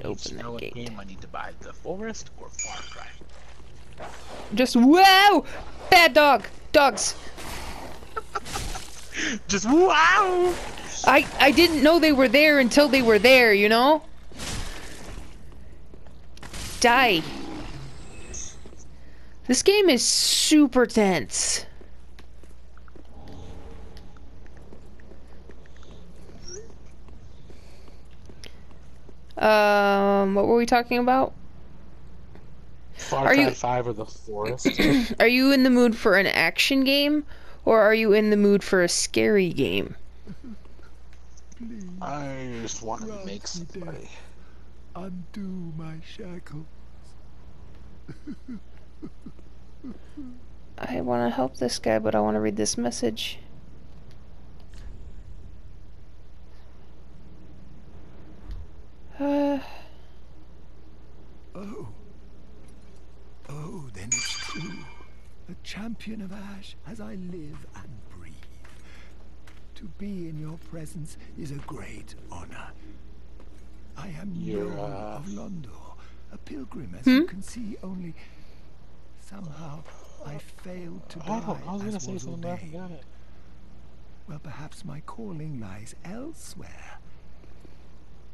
to I need to open that gate. game I need to buy, The Forest or Far Cry. Just wow! Bad dog! Dogs! Just wow! I I didn't know they were there until they were there, you know? Die. This game is super tense. Um, what were we talking about? Far Are Cry you- 5 or The Forest? Are you in the mood for an action game or are you in the mood for a scary game? I just want to Grant make somebody. Undo my shackles. I want to help this guy, but I want to read this message. Uh, Oh. Oh, then it's true. The champion of Ash as I live and breathe. To be in your presence is a great honor. I am You're, Yoel uh, of Londor, a pilgrim as Hmm? you can see only. Somehow I failed to die I, don't, I was as gonna say was something, but I ordained. it. Well, perhaps my calling lies elsewhere.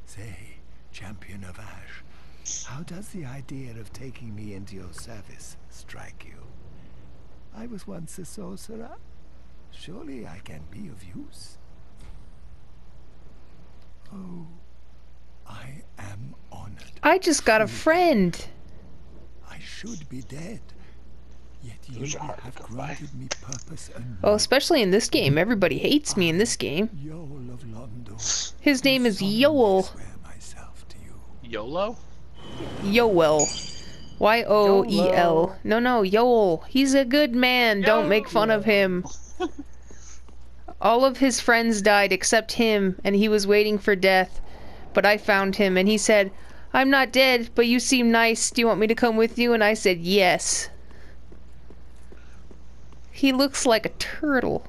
Say, champion of Ash, how does the idea of taking me into your service strike you? I was once a sorcerer. Surely I can be of use. Oh, I am honored. I just got a friend. I should be dead. Yet you Those are hard to have granted me purpose and Well, especially in this game. Everybody hates me in this ah, game. Yoel of Londor. His name is Yoel. swear myself to you. YOLO? Yoel. Y O E L. YOLO. No, no, Yoel. He's a good man. Don't make fun of him. All of his friends died except him, and he was waiting for death. But I found him, and he said, I'm not dead, but you seem nice. Do you want me to come with you? And I said, yes. He looks like a turtle.